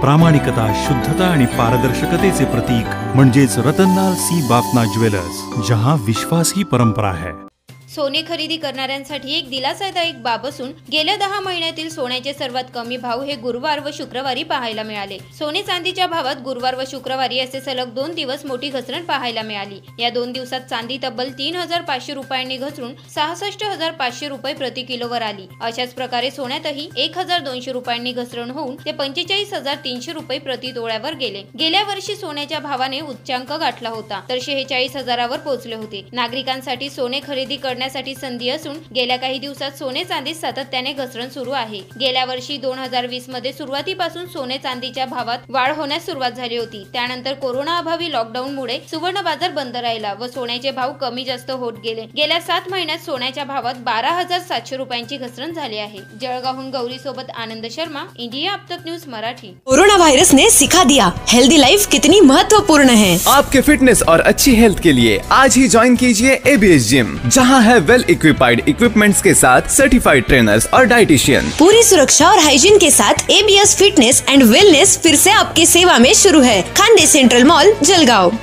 प्रामाणिकता शुद्धता आणि पारदर्शकतेचे प्रतीक म्हणजेच रतनलाल सी बापना ज्वेलर्स जहां विश्वास ही परंपरा है। सोने खरेदी करणाऱ्यांसाठी एक दिलासादायक बाब असून गेल्या दहा महिन्यातील सोन्याचे सर्वात कमी भाव हे गुरुवार व शुक्रवारी पाहायला मिळाले. सोने चांदीच्या भावात गुरुवार व शुक्रवारी असे सलग दोन दिवस मोठी घसरण पाहायला मिळाली. या दोन दिवसात चांदी तब्बल तीन हजार पाचशे रुपयांनी घसरून सहासष्ट हजार पाचशे रुपये प्रति किलोवर आली. अशाच प्रकारे सोन्यातही एक हजार दोनशे रुपयांनी घसरण होऊन ते पंचेचाळीस हजार तीनशे रुपये प्रति तोळ्यावर गेले. गेल्या वर्षी सोन्याच्या भावाने उच्चांक गाठला होता तर शेहेचाळीस हजारावर पोहोचले होते. नागरिकांसाठी सोने खरेदी करण्यासाठी संधी असून गेल्या काही दिवसात सोने चांदी सातत्याने घसरण सुरू आहे. गेल्या वर्षी दोन हजार वीसमध्ये सुरुवातीपासून सोने चांदीच्या भावात वाढ होण्यास सुरुवात झाली होती. त्यानंतर कोरोना अभावी लॉकडाऊनमुळे सुवर्ण बाजार बंद राहिला व सोन्याचे भाव कमी जास्त होत गेले. गेल्या सात महिन्यात सोन्याच्या भावात बारा हजार सातशे रुपयांची घसरण झाली आहे. जळगावहून गौरी सोबत Anand Sharma India Abtak news Marathi. Corona virus ने सिखा दिया. हेल्दी लाइफ कितनी महत्त्वपूर्ण है? आपके फिटनेस और अच्छी हेल्थ के लिए आज ही ज्वाइन कीजिए एबीएस जिम जहां है वेल इक्विपाइड इक्विपमेंट्स के साथ सर्टिफाइड ट्रेनर्स और डाइटिशियन पूरी सुरक्षा और हाइजीन के साथ एबीएस फिटनेस एंड वेलनेस फिर से आपकी सेवा में शुरू है। खानदे सेंट्रल मॉल जलगांव।